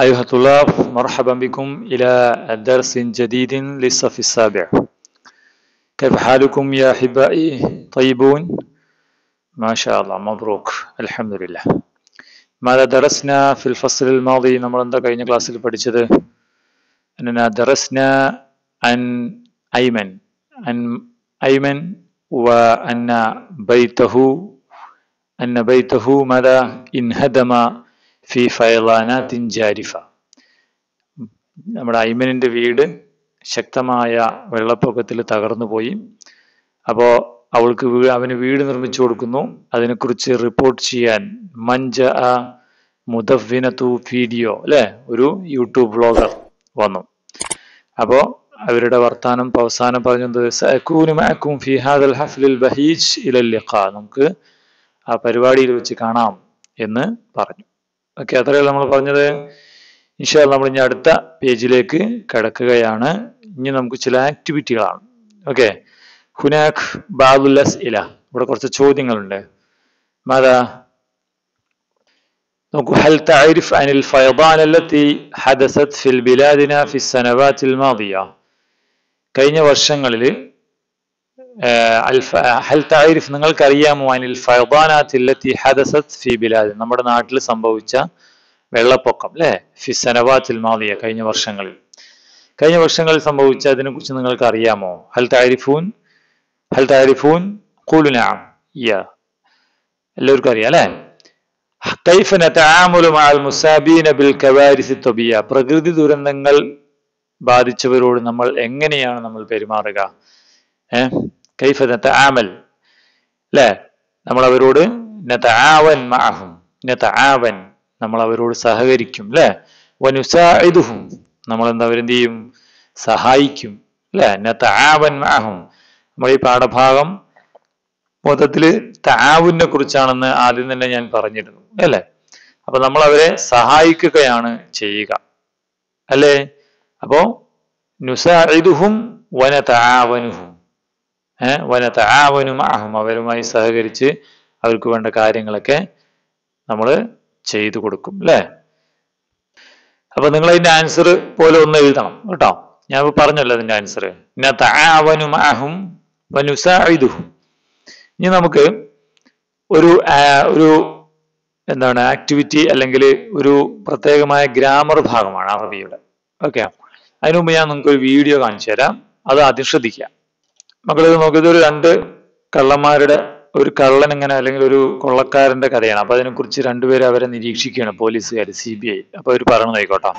أيها الطلاب مرحبا بكم إلى درس جديد للصف السابع. كيف حالكم يا أحبائي طيبون؟ ما شاء الله مبروك الحمد لله ماذا درسنا في الفصل الماضي؟ نمر عندك أين كلاس أننا درسنا عن أيمن عن أيمن وأن بيته أن بيته ماذا؟ انهدم ഫി thin ജാരിഫ. നമ്മുടെ അയ്മനിന്റെ വീട് ശക്തമായ വെള്ളപ്പൊക്കത്തിൽ തകർന്നു പോയി. അപ്പോൾ അവൾക്ക് അവന് വീട് നിർമ്മിച്ചു കൊടുക്കുന്നു. അതിനെക്കുറിച്ച് റിപ്പോർട്ട് ചെയ്യാൻ മഞ്ച ആ മുദഫിന തൂ വീഡിയോ അല്ലേ? ഒരു യൂട്യൂബ് ബ്ലോഗർ വന്നു. അപ്പോൾ അവരുടെ വർത്താനം അവസാനം പറഞ്ഞത് നമുക്ക് ആ പരിപാടിയിൽ വെച്ച് കാണാം എന്ന് പറഞ്ഞു. ഓക്കെ അത്രയല്ല നമ്മൾ പറഞ്ഞത്. ഇൻഷാൽ നമ്മൾ ഇനി അടുത്ത പേജിലേക്ക് കിടക്കുകയാണ്. ഇനി നമുക്ക് ചില ആക്ടിവിറ്റികളാണ്. ഓക്കെ ഹുനാഖ് ബാദുല്ലസ് ഇല. ഇവിടെ കുറച്ച് ചോദ്യങ്ങളുണ്ട്. മാതാ നോക്കൂ ഹൽ തഅരിഫ് അനിൽ ഫയദാനല്ലത്തി ഹദസത് ഫിൽ ബിലാദിന ഫിസ് സനവാത്തിൽ മാതിയ കഴിഞ്ഞ വർഷങ്ങളിൽ ഹൽ താരിഫ് നിങ്ങൾക്കറിയാമോ? അനിൽ ഫൈബാനാത്തില്ലത്തി ഹദസത് ഫി ബിലാദ്. നമ്മുടെ നാട്ടിൽ സംഭവിച്ച വെള്ളപ്പൊക്കം അല്ലെ ഫി സനവാത്തിൽ മാതിയ കഴിഞ്ഞ വർഷങ്ങളിൽ. കഴിഞ്ഞ വർഷങ്ങളിൽ സംഭവിച്ച അതിനെ കുറിച്ച് നിങ്ങൾക്ക് അറിയാമോ ഹൽ താരിഫൂൻ ഹൽ താരിഫൂൻ എല്ലാവർക്കും അറിയാം അല്ലേ? ബിൽ പ്രകൃതി ദുരന്തങ്ങൾ ബാധിച്ചവരോട് നമ്മൾ എങ്ങനെയാണ് നമ്മൾ പെരുമാറുക? ഏഹ്? കൈഫ നതആമൽ അല്ലേ നമ്മൾ അവരോട് നതആവൻ മഅഹും നതആവൻ നമ്മൾ അവരോട് സഹകരിക്കും. അല്ലേ വനുസാഇദുഹും നമ്മൾ എന്താ അവരെന്ത് ചെയ്യും സഹായിക്കും. അല്ലേ നതആവൻ മഅഹും നമ്മൾ ഈ പാഠഭാഗം മൊത്തത്തിൽ താവുവിനെ കുറിച്ചാണെന്ന് ആദ്യം തന്നെ ഞാൻ പറഞ്ഞിരുന്നു. അല്ലേ? അപ്പൊ നമ്മൾ അവരെ സഹായിക്കുകയാണ് ചെയ്യുക. അല്ലേ? അപ്പോ നുസാഇദുഹും വനതാവനുഹും ഏഹ് വനതാവനും അഹും അവരുമായി സഹകരിച്ച് അവർക്ക് വേണ്ട കാര്യങ്ങളൊക്കെ നമ്മൾ ചെയ്തു കൊടുക്കും അല്ലേ അപ്പൊ നിങ്ങൾ അതിന്റെ ആൻസർ പോലെ ഒന്ന് എഴുതണം കേട്ടോ. ഞാൻ പറഞ്ഞല്ലോ അതിന്റെ ആൻസർ നതാവനും അഹും വനുസാഇദുഹും. ഇനി നമുക്ക് ഒരു ഒരു എന്താണ് ആക്ടിവിറ്റി അല്ലെങ്കിൽ ഒരു പ്രത്യേകമായ ഗ്രാമർ ഭാഗമാണ് അറബിയുടെ. ഓക്കെ? അതിനു മുമ്പ് ഞാൻ നിങ്ങൾക്ക് ഒരു വീഡിയോ കാണിച്ചു തരാം അത് ആദ്യം മക്കൾ ഇത് നോക്കിയത് ഒരു രണ്ട് കള്ളന്മാരുടെ ഒരു കള്ളൻ ഇങ്ങനെ അല്ലെങ്കിൽ ഒരു കൊള്ളക്കാരന്റെ കഥയാണ് അപ്പൊ അതിനെക്കുറിച്ച് രണ്ടുപേരും അവരെ നിരീക്ഷിക്കുകയാണ് പോലീസുകാർ സി ബി ഐ അപ്പൊ അവർ പറഞ്ഞു നോക്കോട്ടോ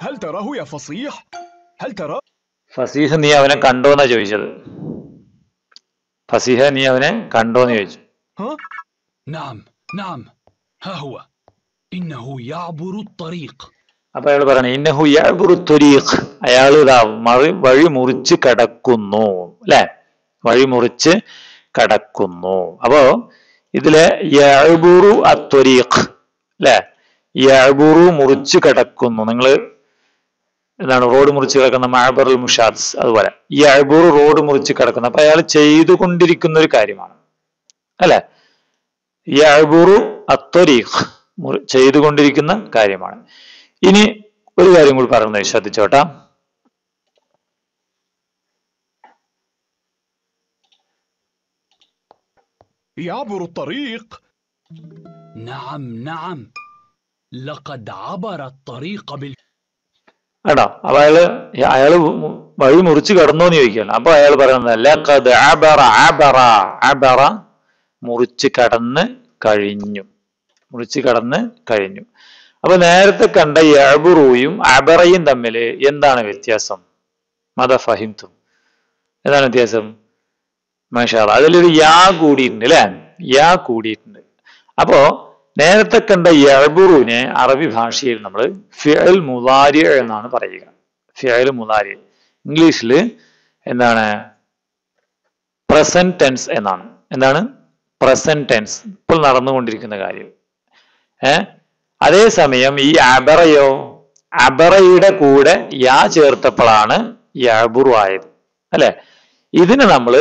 هل تراه يا فصيح؟ هل تراه؟ ഫസീഹ് നീ അവനെ കണ്ടോന്നാ ചോദിച്ചത് ഫസീഹ നീ അവനെ കണ്ടോന്ന് ചോദിച്ചു ها؟ نعم نعم ها هو إنه يعبر الطريق അപ്പൊ അയാൾ പറയണേ ഇന്നഹു യഅ്ബുറു ത്വരീഖ്. അയാൾ ഇതാ മറി വഴി മുറിച്ച് കടക്കുന്നു അല്ലെ? വഴി മുറിച്ച് കടക്കുന്നു. അപ്പോ ഇതിലെ യഅ്ബുറു അത്വരീഖ് അല്ലെ? യഅ്ബുറു മുറിച്ച് കടക്കുന്നു. നിങ്ങൾ എന്താണ് റോഡ് മുറിച്ച് കിടക്കുന്ന മാബറൽ മുഷാദ്സ് അതുപോലെ. യഅ്ബുറു റോഡ് മുറിച്ച് കിടക്കുന്നു. അപ്പൊ അയാൾ ചെയ്തുകൊണ്ടിരിക്കുന്ന ഒരു കാര്യമാണ് അല്ലെ? യഅ്ബുറു അത്വരീഖ് ചെയ്തുകൊണ്ടിരിക്കുന്ന കാര്യമാണ്. ഇനി ഒരു കാര്യം കൂടി പറയുന്നത് ശ്രദ്ധിച്ചോട്ടാ يعبر الطريق نعم نعم لقد عبر الطريق بال കേട്ടോ അപ്പൊ അയാള് അയാള് വഴി മുറിച്ച് കടന്നോന്ന് ചോദിക്കുകയാണ് അപ്പൊ അയാൾ പറയുന്നത് ലഖദ് അബറ അബറ അബറ മുറിച്ച് കടന്ന് കഴിഞ്ഞു മുറിച്ച് കടന്ന് കഴിഞ്ഞു അപ്പൊ നേരത്തെ കണ്ട യബുറൂയും അബറയും തമ്മിൽ എന്താണ് വ്യത്യാസം? മത ഫഹിംതും. എന്താണ് വ്യത്യാസം? മാഷാ അതിലൊരു യാ കൂടിയിട്ടുണ്ട് അല്ലെ? യാ കൂടിയിട്ടുണ്ട്. അപ്പോ നേരത്തെ കണ്ട യബുറുവിനെ അറബി ഭാഷയിൽ നമ്മൾ ഫിയൽ മുതാരി എന്നാണ് പറയുക. ഫിയൽ മുതാരി ഇംഗ്ലീഷിൽ എന്താണ്? പ്രസന്റ് ടെൻസ് എന്നാണ്. എന്താണ്? Present tense. ഇപ്പോൾ നടന്നുകൊണ്ടിരിക്കുന്ന കാര്യം. ഏ അതേസമയം ഈ അബറയോ അബറയുടെ കൂടെ യാ ചേർത്തപ്പോഴാണ് യാബുറു ആയത്. അല്ലെ? ഇതിന് നമ്മൾ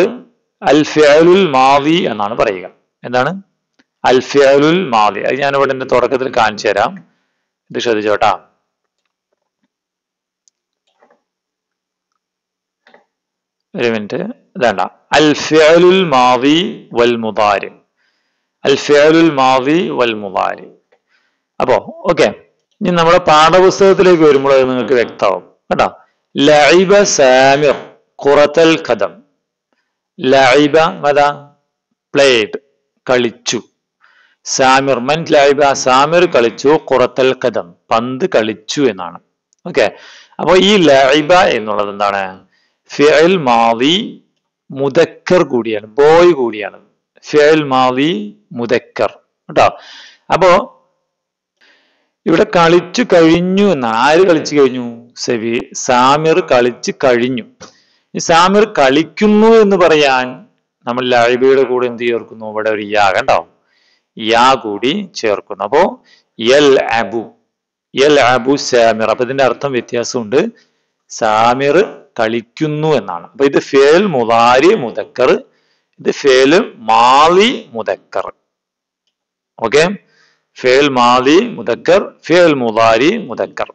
അൽ ഫിഅലുൽ മാവി എന്നാണ് പറയുക. എന്താണ്? അൽ മാവി അത് ഞാൻ ഇവിടെ എന്റെ തുടക്കത്തിൽ കാണിച്ചു തരാം. ഇത് ശ്രദ്ധിച്ചോട്ടാ. ഒരു മിനിറ്റ്. ഇതേണ്ട അൽ ഫിഅലുൽ മാവി വൽ മുദാരി. അൽ ഫിഅലുൽ മാവി വൽ മുദാരി. അപ്പോ ഓക്കെ ഇനി നമ്മുടെ പാഠപുസ്തകത്തിലേക്ക് വരുമ്പോൾ നിങ്ങൾക്ക് വ്യക്തമാവും. കേട്ടോ? ലൈബ സാമിർ കുറത്തൽ കഥം ലൈബ മത? പ്ലേഡ് കളിച്ചു. സാമിർ മൻ ലൈബ സാമിർ കളിച്ചു കുറത്തൽ കഥം പന്ത് കളിച്ചു എന്നാണ്. ഓക്കെ അപ്പൊ ഈ ലൈബ എന്നുള്ളത് എന്താണ്? ഫിയൽ മാവി മുതക്കർ കൂടിയാണ് ബോയ് കൂടിയാണ്. ഫിയൽ മാവി മുതക്കർ കേട്ടോ? അപ്പോ ഇവിടെ കളിച്ചു കഴിഞ്ഞു എന്നാണ് ആര് കളിച്ചു കഴിഞ്ഞു? സെവി സാമിർ കളിച്ചു കഴിഞ്ഞു. ഈ സാമിർ കളിക്കുന്നു എന്ന് പറയാൻ നമ്മൾ ലൈബിയുടെ കൂടെ എന്ത് ചേർക്കുന്നു? ഇവിടെ ഒരു യാ കണ്ടോ യാ കൂടി ചേർക്കുന്നു. അപ്പോ എൽ അബു എൽ അബു സാമിർ. അപ്പൊ ഇതിന്റെ അർത്ഥം വ്യത്യാസമുണ്ട്. സാമിർ കളിക്കുന്നു എന്നാണ്. അപ്പൊ ഇത് ഫേൽ മുതാരി മുതക്കർ ഇത് ഫേൽ മാലി മുതക്കർ ഓക്കെ? ഫേൽ മാലി മുതക്കർ ഫേൽ മുതാരി മുതക്കർ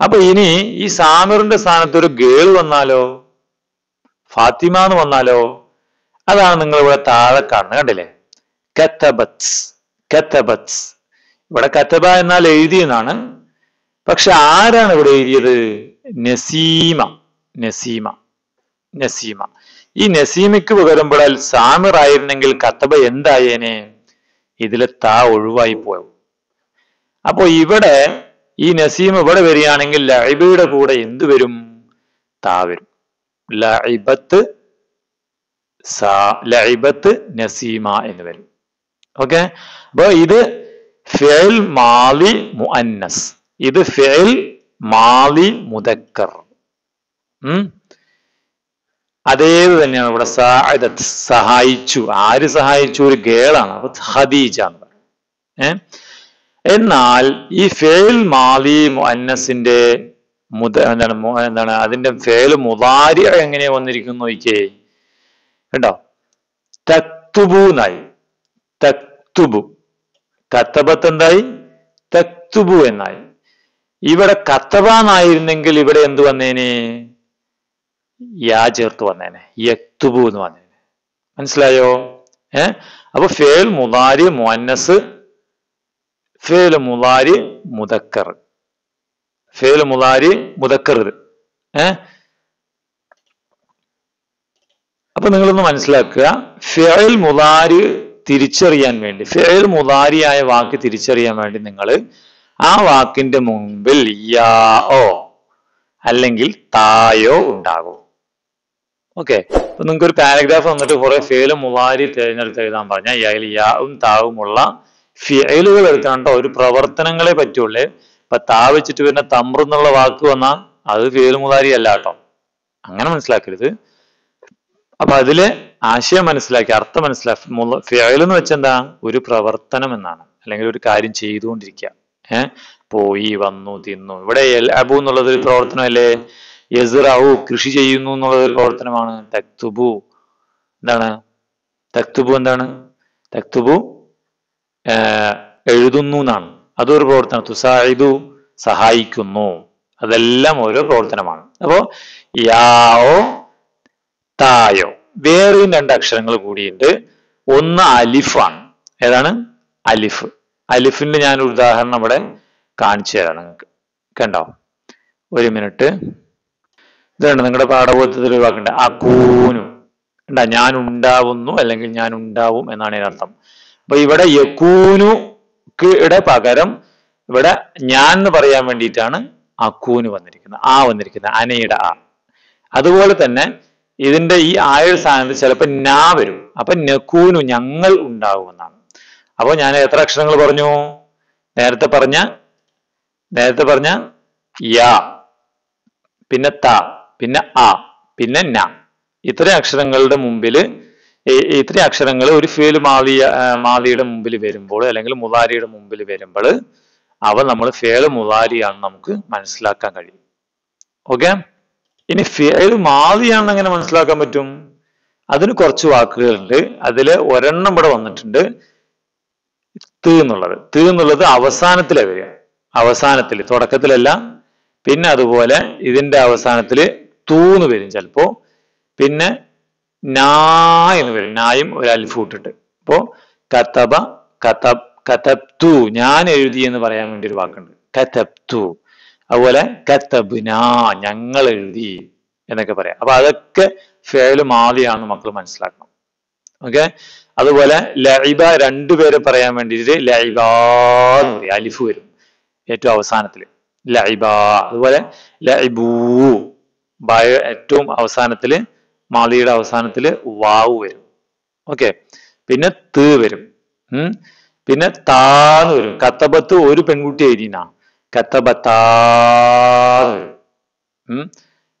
അപ്പൊ ഇനി ഈ സാമിറിന്റെ സ്ഥാനത്ത് ഒരു ഗേൾ വന്നാലോ? ഫാത്തിമ എന്ന് വന്നാലോ? അതാണ് നിങ്ങൾ ഇവിടെ താഴെ കാണുന്നത് കണ്ടില്ലേ? കത്തബത്ത് കത്തബത്ത്. ഇവിടെ കത്തബ എന്നാൽ എഴുതിയെന്നാണ് പക്ഷെ ആരാണ് ഇവിടെ എഴുതിയത്? നസീമ നസീമ നസീമ. ഈ നസീമയ്ക്ക് പകരം ഇവിടെ സാമിർ ആയിരുന്നെങ്കിൽ കത്തബ എന്തായേനെ? ഇതിലെ താ ഒഴിവായി പോകും അപ്പോ ഇവിടെ ഈ നസീം ഇവിടെ വരികയാണെങ്കിൽ ലൈബയുടെ കൂടെ എന്ത് വരും? താ വരും. ലൈബത്ത് ലൈബത്ത് നസീമ എന്ന് വരും. ഓക്കെ? അപ്പൊ ഇത് ഫേൽ മാലി മുഅന്നസ്. ഇത് ഫേൽ മാലി മുദക്കർ. ഉം? അതേ തന്നെയാണ് ഇവിടെ സഹായിച്ചു. ആര് സഹായിച്ചു? ഒരു ഗേളാണ്. അപ്പൊ ഹദീജ എന്ന് പറയും എന്നാൽ ഈ ഫേൽ മാലി അന്നസിന്റെ മുത എന്താണ് എന്താണ് അതിന്റെ ഫേൽ മുതാരി എങ്ങനെ വന്നിരിക്കുന്നു നോക്കിയേ. കേട്ടോ തക്തുബു എന്നായി. തക്തുബു. കത്തബത്ത് എന്തായി? തക്തുബു എന്നായി. ഇവിടെ കത്തബ എന്നായിരുന്നെങ്കിൽ ഇവിടെ എന്ത് വന്നേനെ? യാ ചേർത്ത് വന്നേനെ യക്തുബു എന്ന് വന്നേനെ. മനസ്സിലായോ? ഏ? അപ്പൊ ഫേൽ മുതാരി മുഅന്നസ് ഫേൽ മുതാരി മുതക്കർ ഫേൽ മുതാരി മുതക്കർ ഏ? അപ്പൊ നിങ്ങളൊന്ന് മനസ്സിലാക്കുക ഫേൽ മുതാരി തിരിച്ചറിയാൻ വേണ്ടി ഫേൽ മുതാരിയായ വാക്ക് തിരിച്ചറിയാൻ വേണ്ടി നിങ്ങൾ ആ വാക്കിന്റെ മുമ്പിൽ യാ ഓ അല്ലെങ്കിൽ തായോ ഉണ്ടാകും. ഓക്കെ അപ്പൊ നിങ്ങൾക്ക് ഒരു പാരഗ്രാഫ് വന്നിട്ട് കുറെ ഫേലും മുവാരി തിരഞ്ഞെടുത്ത് എഴുതാൻ പറഞ്ഞാൽ അതിൽ യാവും താവുമുള്ള ഫിയലുകൾ എടുക്കാണ്ടോ ഒരു പ്രവർത്തനങ്ങളെ പറ്റുള്ളൂ ഇപ്പൊ താ വെച്ചിട്ട് പിന്നെ തമ്പ്രെന്നുള്ള വാക്ക് വന്നാൽ അത് ഫേൽ മുതാരി അല്ല കേട്ടോ. അങ്ങനെ മനസ്സിലാക്കരുത്. അപ്പൊ അതിലെ ആശയം മനസ്സിലാക്കി അർത്ഥം മനസ്സിലാക്കി ഫിയൽ എന്ന് വെച്ചെന്താ ഒരു പ്രവർത്തനം എന്നാണ്. അല്ലെങ്കിൽ ഒരു കാര്യം ചെയ്തുകൊണ്ടിരിക്കുക ഏഹ് പോയി വന്നു തിന്നു. ഇവിടെ അബു എന്നുള്ളത് ഒരു പ്രവർത്തനമല്ലേ? യസ്റാവു കൃഷി ചെയ്യുന്നു എന്നുള്ള ഒരു പ്രവർത്തനമാണ്. തക്തുബു എന്താണ്? തക്തുബു എന്താണ്? തക്തുബു എഴുതുന്നു എന്നാണ്. അതൊരു പ്രവർത്തനം. തുസായിദു സഹായിക്കുന്നു. അതെല്ലാം ഓരോ പ്രവർത്തനമാണ്. അപ്പോ യാവോ തായോ. വേറെയും രണ്ട് അക്ഷരങ്ങൾ കൂടിയുണ്ട്. ഒന്ന് അലിഫാണ്. ഏതാണ്? അലിഫ്. അലിഫിന്റെ ഞാൻ ഉദാഹരണം ഇവിടെ കാണിച്ചു തരാം നിങ്ങൾക്ക്. കണ്ടോ? ഒരു മിനിറ്റ്. ഇതാണ് നിങ്ങളുടെ പാഠബോധത്തിൽ ഒഴിവാക്കേണ്ടത് വാക്കുണ്ട് അക്കൂനു ഉണ്ടാ ഞാൻ ഉണ്ടാവുന്നു അല്ലെങ്കിൽ ഞാൻ ഉണ്ടാവും എന്നാണ് ഇതിനർത്ഥം അപ്പൊ ഇവിടെ യക്കൂനുക്ക് യുടെ പകരം ഇവിടെ ഞാൻ എന്ന് പറയാൻ വേണ്ടിയിട്ടാണ് അക്കൂന് വന്നിരിക്കുന്നത് ആ വന്നിരിക്കുന്നത് അനയുടെ ആ. അതുപോലെ തന്നെ ഇതിന്റെ ഈ ആയുൾ സ്ഥാനത്ത് ചിലപ്പോൾ നാ വരും. അപ്പൊ നക്കൂനു ഞങ്ങൾ ഉണ്ടാവുമെന്നാണ് അപ്പൊ ഞാൻ എത്ര അക്ഷരങ്ങൾ പറഞ്ഞു? നേരത്തെ പറഞ്ഞ നേരത്തെ പറഞ്ഞ യാ പിന്നെ ത. പിന്നെ അ പിന്നെ ന. ഇത്രയും അക്ഷരങ്ങളുടെ മുമ്പിൽ ഇത്രയും അക്ഷരങ്ങൾ ഒരു ഫേൽ മാവി മാവിയുടെ മുമ്പിൽ വരുമ്പോൾ അല്ലെങ്കിൽ മുതാരിയുടെ മുമ്പിൽ വരുമ്പോൾ അവ നമ്മൾ ഫേൽ മുതാരിയാണെന്ന് നമുക്ക് മനസ്സിലാക്കാൻ കഴിയും. ഓക്കെ ഇനി ഫേൽ മാലിയാണെന്ന് എങ്ങനെ മനസ്സിലാക്കാൻ പറ്റും? അതിന് കുറച്ച് വാക്കുകളുണ്ട്. അതിൽ ഒരെണ്ണം ഇവിടെ വന്നിട്ടുണ്ട്. തീ എന്നുള്ളത്. തീ എന്നുള്ളത് അവസാനത്തിലെ വരിക. അവസാനത്തിൽ തുടക്കത്തിലല്ല. പിന്നെ അതുപോലെ ഇതിന്റെ അവസാനത്തിൽ തൂന്ന് വരും ചിലപ്പോ. പിന്നെ നാ എന്ന് വരും. നായും ഒരു അൽഫ് ഇട്ടിട്ട്. അപ്പോ കത്തബ കത്തബ് കത്തബ്തു ഞാൻ എഴുതി എന്ന് പറയാൻ വേണ്ടി ഒരു വാക്കുണ്ട്. കത്തബ്തു അതുപോലെ കത്തബ്ന ഞങ്ങൾ എഴുതി എന്നൊക്കെ പറയാം. അപ്പൊ അതൊക്കെ ഫേൽ മാതിയാണെന്ന് മക്കൾ മനസ്സിലാക്കണം. ഓക്കെ? അതുപോലെ ലൈബ രണ്ടുപേരെ പറയാൻ വേണ്ടിയിട്ട് ലൈബ എന്ന് അലിഫ് വരും ഏറ്റവും അവസാനത്തിൽ ലൈബ. അതുപോലെ ലൈബൂ. ബയ ഏറ്റവും അവസാനത്തിൽ മാളിയുടെ അവസാനത്തിൽ വാവ് വരും. ഓക്കെ പിന്നെ തീ വരും. പിന്നെ താന്ന് വരും. കത്തബത്ത് ഒരു പെൺകുട്ടി എഴുതിനാ കത്തബത്താ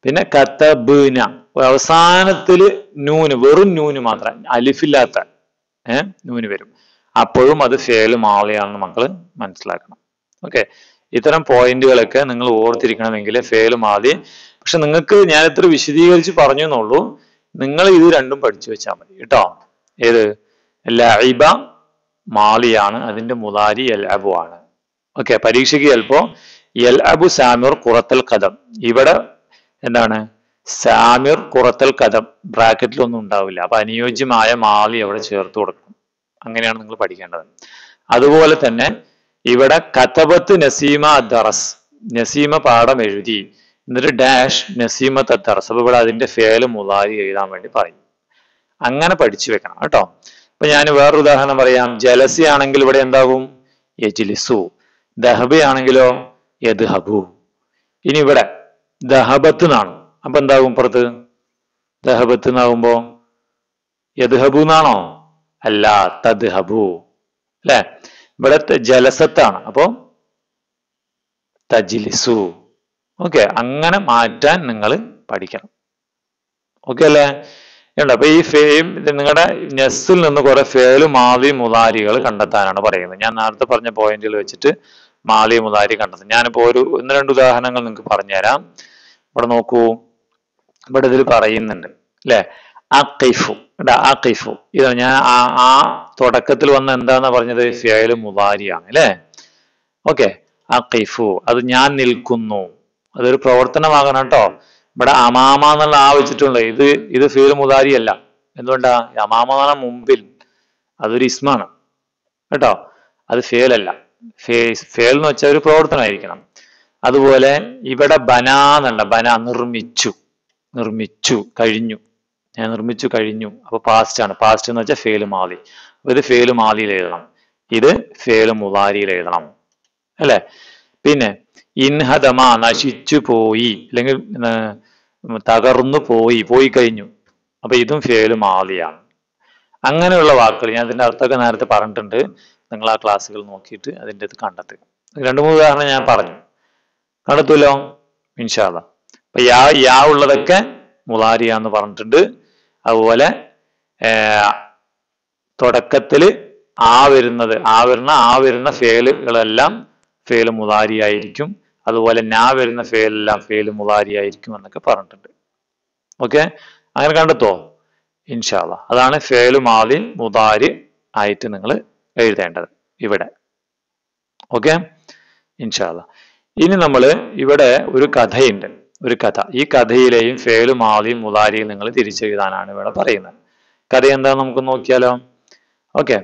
പിന്നെ കത്തബിന. അവസാനത്തിൽ നൂന് വെറും നൂന് മാത്രം. അലിഫില്ലാത്ത ഏഹ് നൂന് വരും. അപ്പോഴും അത് ഫേൽ മാളിയാണെന്ന് മക്കൾ മനസ്സിലാക്കണം. ഓക്കെ ഇത്തരം പോയിന്റുകളൊക്കെ നിങ്ങൾ ഓർത്തിരിക്കണമെങ്കിൽ ഫേൽ മാതി പക്ഷെ നിങ്ങൾക്ക് ഞാൻ എത്ര വിശദീകരിച്ച് പറഞ്ഞു എന്നുള്ളൂ നിങ്ങൾ ഇത് രണ്ടും പഠിച്ചു വെച്ചാൽ മതി. കേട്ടോ? ഏത്? ലൈബ മാളിയാണ്. അതിന്റെ മുതാരി എൽ അബു ആണ്. ഓക്കെ പരീക്ഷയ്ക്ക് ചിലപ്പോ എൽ അബു സാമിർ കുറത്തൽ കഥം. ഇവിടെ എന്താണ്? സാമിർ കുറത്തൽ കഥം. ബ്രാക്കറ്റിലൊന്നും ഉണ്ടാവില്ല. അപ്പൊ അനുയോജ്യമായ മാളി അവിടെ ചേർത്ത് കൊടുക്കണം അങ്ങനെയാണ് നിങ്ങൾ പഠിക്കേണ്ടത്. അതുപോലെ തന്നെ ഇവിടെ കഥബത്ത് നസീമ ദറസ് നസീമ പാഠം എഴുതി. എന്നിട്ട് ഡാഷ് നസീമ അപ്പൊ ഇവിടെ അതിന്റെ ഫേൽ മുതാരി എഴുതാൻ വേണ്ടി പറയും അങ്ങനെ പഠിച്ചു വെക്കണം കേട്ടോ. അപ്പൊ ഞാൻ വേറൊരു ഉദാഹരണം പറയാം. ജലസി ആണെങ്കിൽ ഇവിടെ എന്താകും? യജിലിസു. ദഹബി ആണെങ്കിലോ? യദ്ഹബു. ഇനി ഇവിടെ ദഹബത്ത് എന്നാണ്? അപ്പൊ എന്താകും പുറത്ത്? ദഹബത്ത് എന്നാകുമ്പോ? യദ്ഹബു എന്നാണോ? അല്ല തദ് ഹബു അല്ലെ? ഇവിടെ ജലസത്താണ്. അപ്പോ തജ്ലിസു. ഓക്കെ അങ്ങനെ മാറ്റാൻ നിങ്ങൾ പഠിക്കണം. ഓക്കെ അല്ലേ? അപ്പൊ ഈ ഫേം നിങ്ങളുടെ നെസ്സിൽ നിന്ന് കുറെ ഫേൽ മാലി മുതാരികൾ കണ്ടെത്താനാണ് പറയുന്നത്. ഞാൻ നേരത്തെ പറഞ്ഞ പോയിന്റിൽ വെച്ചിട്ട് മാലി മുതാരി കണ്ടെത്തും. ഞാനിപ്പോ ഒരു ഒന്ന് രണ്ട് ഉദാഹരണങ്ങൾ നിങ്ങൾക്ക് പറഞ്ഞുതരാം. ഇവിടെ നോക്കൂ. ഇവിടെ ഇതിൽ പറയുന്നുണ്ട് അല്ലെ? അഖിഫു അഖൈഫു. ഇത് ഞാൻ ആ ആ തുടക്കത്തിൽ വന്ന എന്താന്നാ പറഞ്ഞത്? ഫേൽ മുതാരിയാണ് അല്ലെ? ഓക്കെ അഖിഫു. അത് ഞാൻ നിൽക്കുന്നു. അതൊരു പ്രവർത്തനമാകണം കേട്ടോ. ഇവിടെ അമാമ എന്നുള്ള ആ വെച്ചിട്ടുണ്ട് ഇത് ഇത് ഫീൽ മുതാരി അല്ല എന്തുകൊണ്ടാ അമാമ മുമ്പിൽ അതൊരു ഇസ്മാണ്. കേട്ടോ? അത് ഫേൽ അല്ല. ഫേ ഫേൽ എന്ന് വെച്ചാൽ ഒരു പ്രവർത്തനമായിരിക്കണം. അതുപോലെ ഇവിടെ ബന ബന നിർമ്മിച്ചു. നിർമ്മിച്ചു കഴിഞ്ഞു. ഞാൻ നിർമ്മിച്ചു കഴിഞ്ഞു. അപ്പൊ പാസ്റ്റ് ആണ്. പാസ്റ്റ് എന്ന് വെച്ചാൽ ഫേൽ മാലി അപ്പൊ ഇത് ഫേൽ മാലിയിൽ എഴുതണം. ഇത് ഫേൽ മുതാരിയിൽ എഴുതണം. അല്ലെ? പിന്നെ ഇൻഹദമ നശിച്ചു പോയി അല്ലെങ്കിൽ തകർന്നു പോയി പോയി കഴിഞ്ഞു അപ്പൊ ഇതും ഫേൽ മാലിയാണ്. അങ്ങനെയുള്ള വാക്കുകൾ ഞാൻ അതിന്റെ അർത്ഥമൊക്കെ നേരത്തെ പറഞ്ഞിട്ടുണ്ട്. നിങ്ങൾ ആ ക്ലാസ്സുകൾ നോക്കിയിട്ട് അതിന്റെ ഇത് കണ്ടെത്തുക. രണ്ടു മൂന്ന് ഉദാഹരണം ഞാൻ പറഞ്ഞു. കണ്ടെത്തൂലോ? മിൻഷാദ അപ്പൊ യാ യാ ഉള്ളതൊക്കെ മുളാരിയാന്ന് പറഞ്ഞിട്ടുണ്ട്. അതുപോലെ തുടക്കത്തിൽ ആ വരുന്നത് ആ വരുന്ന ആ വരുന്ന ഫേലുകളെല്ലാം ഫേൽ മുതാരിയായിരിക്കും. അതുപോലെ നാ വരുന്ന ഫേലെല്ലാം ഫേൽ മുതാരിയായിരിക്കും എന്നൊക്കെ പറഞ്ഞിട്ടുണ്ട്. ഓക്കെ അങ്ങനെ കണ്ടെത്തോ? ഇൻഷാല്ല അതാണ് ഫേൽ മാതിൽ മുതാരി ആയിട്ട് നിങ്ങൾ എഴുതേണ്ടത് ഇവിടെ. ഓക്കെ ഇൻഷാല്ല ഇനി നമ്മൾ ഇവിടെ ഒരു കഥയുണ്ട്. ഒരു കഥ. ഈ കഥയിലെയും ഫേലും മാതിയും മുതാരിയും നിങ്ങൾ തിരിച്ചെഴുതാനാണ് ഇവിടെ പറയുന്നത്. കഥ എന്താന്ന് നമുക്ക് നോക്കിയാലോ? ഓക്കെ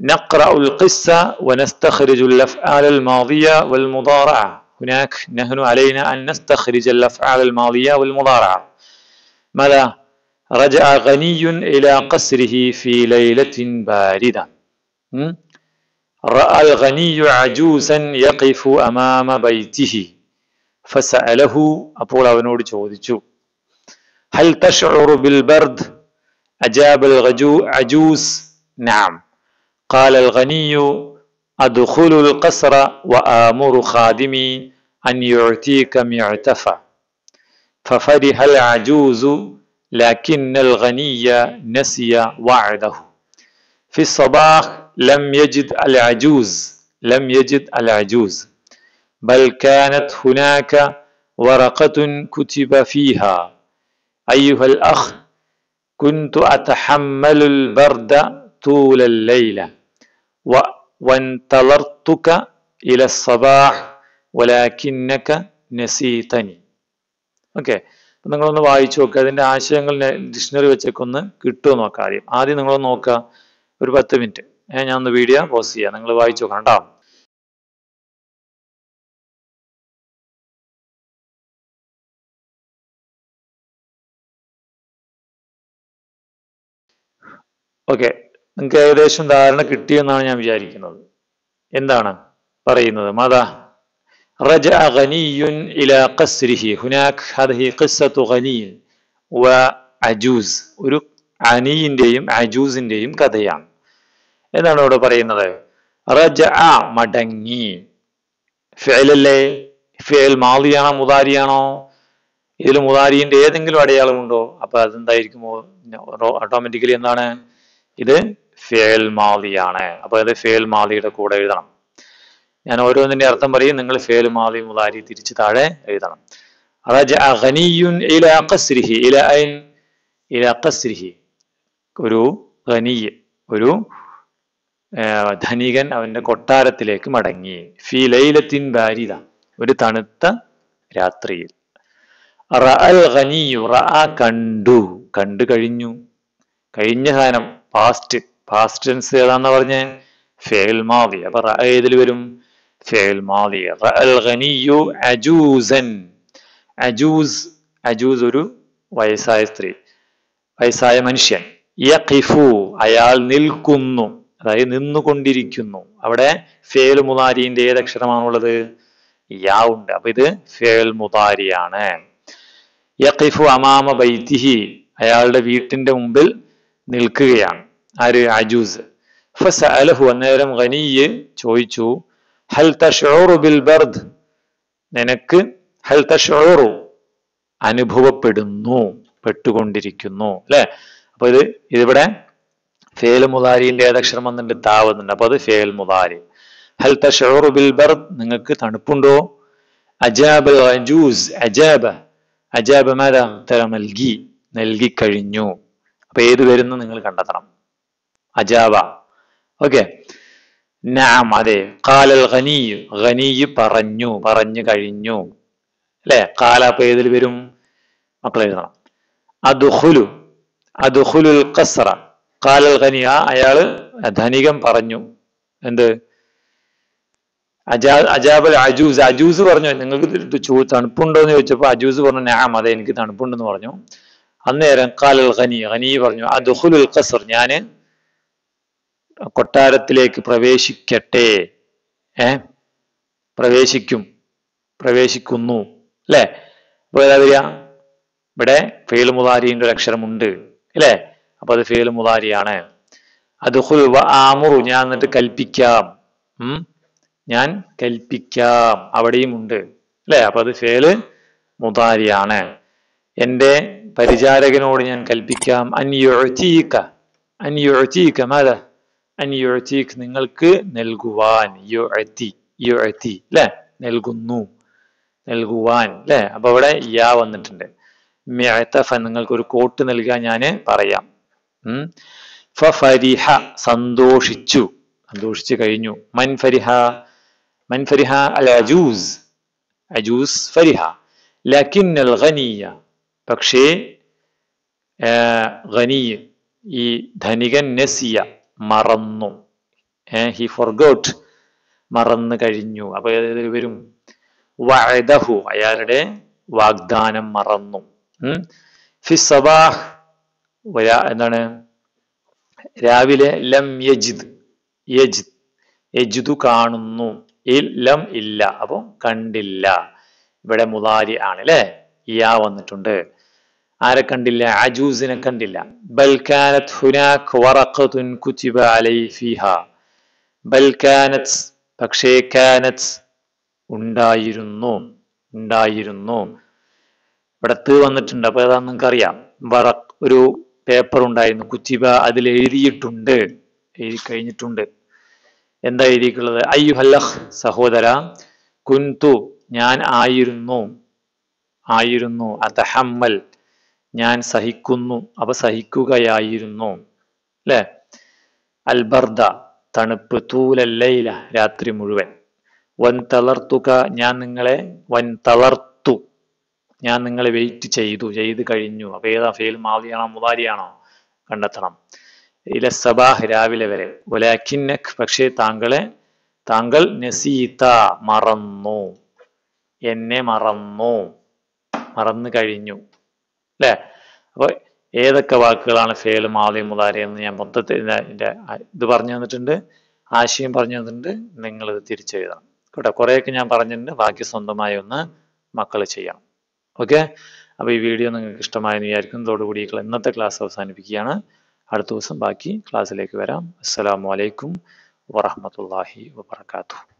نقرأ القصة ونستخرج الأفعال الماضية والمضارعة هناك نحن علينا أن نستخرج الأفعال الماضية والمضارعة ماذا؟ رجع غني إلى قصره في ليلة باردة م? رأى الغني عجوزا يقف أمام بيته فسأله أقول أبنود ചോദിച്ചു هل تشعر بالبرد؟ أجاب الغجو عجوز نعم قال الغني أدخل القصر وآمر خادمي أن يعطيك معتفا ففرح العجوز لكن الغني نسي وعده. في الصباح لم يجد العجوز لم يجد العجوز. بل كانت هناك ورقة كتب فيها. أيها الأخ كنت أتحمل البرد طول الليلة. വൻതളർത്തുക ഇല സബാഹ് വലാക്കിന്നക നസീതനി ഓക്കെ നിങ്ങളൊന്ന് വായിച്ചു നോക്കുക അതിന്റെ ആശയങ്ങൾ ഡിക്ഷണറി വെച്ചൊക്കെ ഒന്ന് കിട്ടുമോ നോക്കാം ആദ്യം. ആദ്യം നിങ്ങളൊന്ന് നോക്കുക ഒരു പത്ത് മിനിറ്റ്. ഞാൻ ഒന്ന് വീഡിയോ പോസ് ചെയ്യാം. നിങ്ങൾ വായിച്ചു നോക്കാം കേട്ടോ ഓക്കെ നിങ്ങൾക്ക് ഏകദേശം ധാരണ കിട്ടിയെന്നാണ് ഞാൻ വിചാരിക്കുന്നത് എന്താണ് പറയുന്നത് മാതാ رجع غني إلى قصره هناك هذه قصة غني وعجوز ഒരു അനിയിന്റെയും അജൂസിന്റെയും കഥയാണ് എന്നാണ് ഇവിടെ പറയുന്നത് റജ മടങ്ങി ഫേലല്ലേ ഫേൽ മാളിയാണോ മുതാരിയാണോ ഇതിൽ മുതാരിന്റെ ഏതെങ്കിലും അടയാളമുണ്ടോ അപ്പൊ അതെന്തായിരിക്കും ഓട്ടോമാറ്റിക്കലി എന്താണ് ഇത് ഫേൽ മാലിയാണ് അപ്പോൾ അത് ഫേൽ മാലിയുടെ കൂടെ എഴുതണം. ഞാൻ ഓരോന്നിന്റെ അർത്ഥം പറയും നിങ്ങൾ ഫേൽ മാളി മുതാരി തിരിച്ച് താഴെ എഴുതണം. ഒരു ഖനിയ് ഒരു ധനികൻ അവന്റെ കൊട്ടാരത്തിലേക്ക് മടങ്ങി. ഫി ലൈലത്തിൻ ബാരിത ഒരു തണുത്ത രാത്രിയിൽ. കണ്ടു. കണ്ടു കഴിഞ്ഞു. കഴിഞ്ഞ സാധനം പാസ്റ്റ് പാസ്റ്റ് ടെൻസ് ഏതാന്ന് പറഞ്ഞ്? ഫേൽ മാവിയ അപ്പൊ ഏതിൽ വരും? ഫേൽ മാവിയ റഅൽ ഖനിയു അജൂസൻ. അജൂസ് അജൂസ് ഒരു വയസ്സായ സ്ത്രീ വയസ്സായ മനുഷ്യൻ. യഖിഫു അയാൾ നിൽക്കുന്നു അതായത് നിന്നുകൊണ്ടിരിക്കുന്നു. അവിടെ ഫേൽ മുതാരിന്റെ ഏത് അക്ഷരമാണുള്ളത്? യാ ഉണ്ട്. അപ്പൊ ഇത് ഫേൽ മുതാരിയാണ് യഖിഫു അമാമ ബൈത്തിഹി അയാളുടെ വീട്ടിന്റെ മുമ്പിൽ നിൽക്കുകയാണ്. ആര്? അജൂസ്. ഫസഅലഹു അന്നേരം ഖനിയ് ചോദിച്ചു ഹൽ തഷ്ഊറു ബിൽ ബർദ്? നിനക്ക് ഹൽ തഷ്ഊറു അനുഭവപ്പെടുന്നു പെട്ടുകൊണ്ടിരിക്കുന്നു. അല്ലെ? അപ്പൊ ഇത് ഇതിവിടെ ഫേൽ മുതാരിന്റെ ഏതക്ഷരം വന്നിട്ട് താവുന്നുണ്ട് അപ്പൊ അത് ഫേൽ മുതാരി ഹൽ തഷോറു ബിൽ ബർദ്? നിങ്ങൾക്ക് തണുപ്പുണ്ടോ? അജാബ് അജൂസ് അജാബ. അജാബ മാതാ നൽകി കഴിഞ്ഞു. അപ്പൊ ഏത് വരുന്നു നിങ്ങൾ കണ്ടെത്തണം? അജാബ ഓക്കെ നാം അതെ. കാലൽ ഖനി ഖനി പറഞ്ഞു പറഞ്ഞു കഴിഞ്ഞു. അല്ലെ? കാല അപ്പൊ ഏതിൽ വരും? മക്കൾ എഴുതണം. അദുഖുലു അദുഖുലുൽ ഖസ്റ. കാലൽ ഖനി ആ അയാൾ ധനികം പറഞ്ഞു. എന്ത്? അജാ അജാബൽ അജൂസ്. അജൂസ് പറഞ്ഞു നിങ്ങൾക്ക് തണുപ്പുണ്ടോ എന്ന് ചോദിച്ചപ്പോൾ അജൂസ് പറഞ്ഞു നാം അതെ എനിക്ക് തണുപ്പുണ്ടെന്ന് പറഞ്ഞു. അന്നേരം കാലൽ ഖനി ഖനി പറഞ്ഞു അദുഖുലുൽ കസർ ഞാൻ കൊട്ടാരത്തിലേക്ക് പ്രവേശിക്കട്ടെ. ഏ? പ്രവേശിക്കും. പ്രവേശിക്കുന്നു. അല്ലേ? അപ്പൊ ഏതാ വരിക? ഇവിടെ ഫെയിൽ മുതാരിന്റെ ഒരു അക്ഷരമുണ്ട്. അല്ലേ? അപ്പൊ അത് ഫെയിൽ മുതാരിയാണ് അത് ആമുറു. ഞാൻ എന്നിട്ട് കൽപ്പിക്കാം. ഞാൻ കൽപ്പിക്കാം. അവിടെയും ഉണ്ട്. അല്ലേ? അപ്പൊ അത് ഫേൽ മുതാരിയാണ് എന്റെ പരിചാരകനോട് ഞാൻ കൽപ്പിക്കാം. അൻയുഴച്ചീക്ക അൻയുഴച്ചീക്ക മാല അൻയുഴച്ചീക്ക് നിങ്ങൾക്ക് നൽകുവാൻ യുഴത്തി യുഴത്തി അല്ലെ നൽകുന്നു നൽകുവാൻ അല്ലെ അപ്പൊ അവിടെ യാ വന്നിട്ടുണ്ട്. മിഴത്തഫ നിങ്ങൾക്ക് ഒരു കോട്ട് നൽകാൻ ഞാൻ പറയാം. ഫരിഹ സന്തോഷിച്ചു. സന്തോഷിച്ചു കഴിഞ്ഞു. മൻ ഫരിഹ മൻ ഫരിഹ അൽ അജൂസ്. അജൂസ് ഫരിഹ. ലക്കിൻ ഖനിയ പക്ഷേ ഖനി ഈ ധനികൻ നസിയ. മറന്നു. ഹി ഫോർഗോട്ട് മറന്നു കഴിഞ്ഞു. അപ്പൊ ഏതിൽ വരും? അയാളുടെ വാഗ്ദാനം മറന്നു. ഫി സബാഹ് എന്താണ്? രാവിലെ ലം യജിദ് യജിദ് യജിദു കാണുന്നു. ലം ഇല്ല. അപ്പൊ കണ്ടില്ല. ഇവിടെ മുതാരി ആണ് അല്ലെ? ഇയാ വന്നിട്ടുണ്ട്. ആരെ കണ്ടില്ല? അജൂസിനെ കണ്ടില്ല. ബൽക്കാനത്ത് ഹുനാക് വറഖത്തുൻ കുതിബ അലൈ ഫിഹ. ബൽക്കാനത്ത് പക്ഷേ കാനത് ഉണ്ടായിരുന്നു ഉണ്ടായിരുന്നു. ഇവിടെ ത് വന്നിട്ടുണ്ട് അപ്പൊ ഏതാന്ന് നിങ്ങൾക്ക് അറിയാം വറക് ഒരു പേപ്പർ ഉണ്ടായിരുന്നു കുറ്റിബ അതിൽ എഴുതിയിട്ടുണ്ട് എഴുതി കഴിഞ്ഞിട്ടുണ്ട്. എന്താ എഴുതിയിട്ടുള്ളത്? അയ്യു ഹല്ലഹ് സഹോദര കുന്തു ഞാൻ ആയിരുന്നു ആയിരുന്നു അതഹമ്മൽ. ഞാൻ സഹിക്കുന്നു അവ സഹിക്കുകയായിരുന്നു. അല്ലെ അൽബർദ തണുപ്പ് തൂലല്ലയില രാത്രി മുഴുവൻ. വൻ തളർത്തുക ഞാൻ നിങ്ങളെ വൻ തളർത്തു. ഞാൻ നിങ്ങളെ വെയിറ്റ് ചെയ്തു ചെയ്ത് കഴിഞ്ഞു. അപ്പൊ ഏതാ ഫെയിൽ മാതിയാണോ മുതാരിയാണോ? കണ്ടെത്തണം. ഇല സബാഹ് രാവിലെ വരെ. ഒലാഖിന്നഖ് പക്ഷേ താങ്കളെ താങ്കൾ നസീത മറന്നു. എന്നെ മറന്നു. മറന്നു കഴിഞ്ഞു. അല്ലേ അപ്പൊ ഏതൊക്കെ വാക്കുകളാണ് ഫേലും ആദ്യം മുതാരി എന്ന് ഞാൻ മൊത്തത്തിൽ ഇതിന്റെ ഇത് പറഞ്ഞു തന്നിട്ടുണ്ട് ആശയം പറഞ്ഞു തന്നിട്ടുണ്ട് നിങ്ങൾ ഇത് തിരിച്ചെഴുതണം. കേട്ടോ? കുറേയൊക്കെ ഞാൻ പറഞ്ഞിട്ടുണ്ട് ബാക്കി സ്വന്തമായി ഒന്ന് മക്കൾ ചെയ്യണം. ഓക്കെ? അപ്പോൾ ഈ വീഡിയോ നിങ്ങൾക്ക് ഇഷ്ടമായെന്ന് വിചാരിക്കും ഇതോടുകൂടി ഈ ഇന്നത്തെ ക്ലാസ് അവസാനിപ്പിക്കുകയാണ്. അടുത്ത ദിവസം ബാക്കി ക്ലാസ്സിലേക്ക് വരാം. അസ്സാം വലൈക്കും വറഹ്മത്തുള്ളാഹി വബർക്കാത്തു